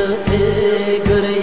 good